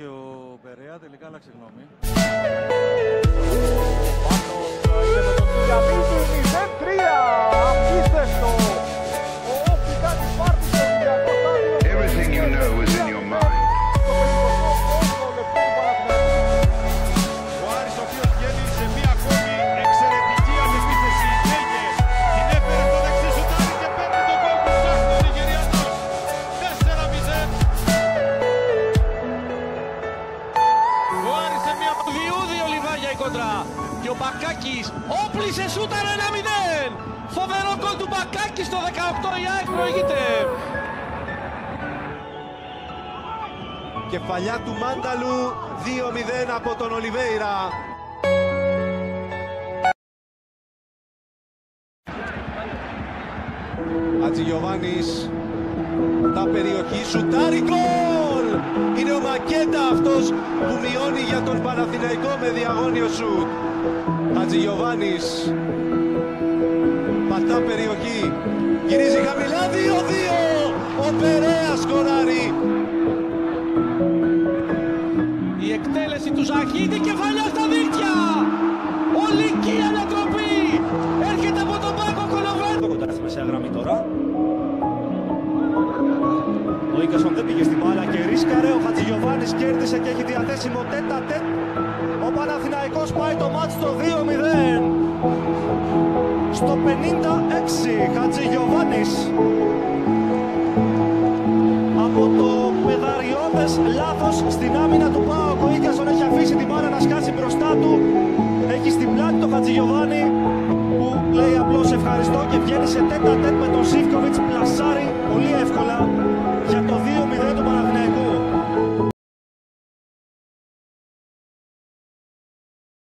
και ο Περέα, τελικά άλλαξε γνώμη. Άρης σε μια Διούδη ο Λιβάγια η κοντρά. Και ο Μπακάκης όπλησε σούταρ 1-0. Φοβερό γκολ του Μπακάκης στο 18 η ΑΕΚ προηγείται. Κεφαλιά του Μάνταλου 2-0 από τον Ολιβέηρα. Ατζηγιοβάνης τα περιοχή σουτάρει γκολ! Είναι ο Μακέτα αυτός που μειώνει για τον Παναθηναϊκό με διαγώνιο σουτ. Ατζηγιοβάνης πατά περιοχή, γυρίζει χαμηλά 2-2! Ο Περέας σκοράρει Η εκτέλεση του Ζαχίδη κεφαλιά στα δίκτυα. Ολική ανατροπή. Έρχεται από τον Πάκο Κολοβέρ. κοντά στη μεσαία γραμμή τώρα. Ο Ίκασον δεν πήγε στη μπάλα και ρίσκαρε. Ο Χατζηγιοβάνης κέρδισε και έχει διαθέσιμο τέτα τέτ. Ο Παναθηναϊκός πάει το μάτς στο 2-0. Στο 56 Χατζηγιοβάνης. Από το πεδαριώδες λάθος στην άμυνα του ΠΑΟΚ. Ο Ίκασον έχει αφήσει την μπάλα να σκάσει μπροστά του. Έχει στην πλάτη το Χατζηγιοβάνη που λέει απλώς ευχαριστώ και βγαίνει σε τέτα τέτ με τον Σίφκοβιτς πλασάρει πολύ εύκολα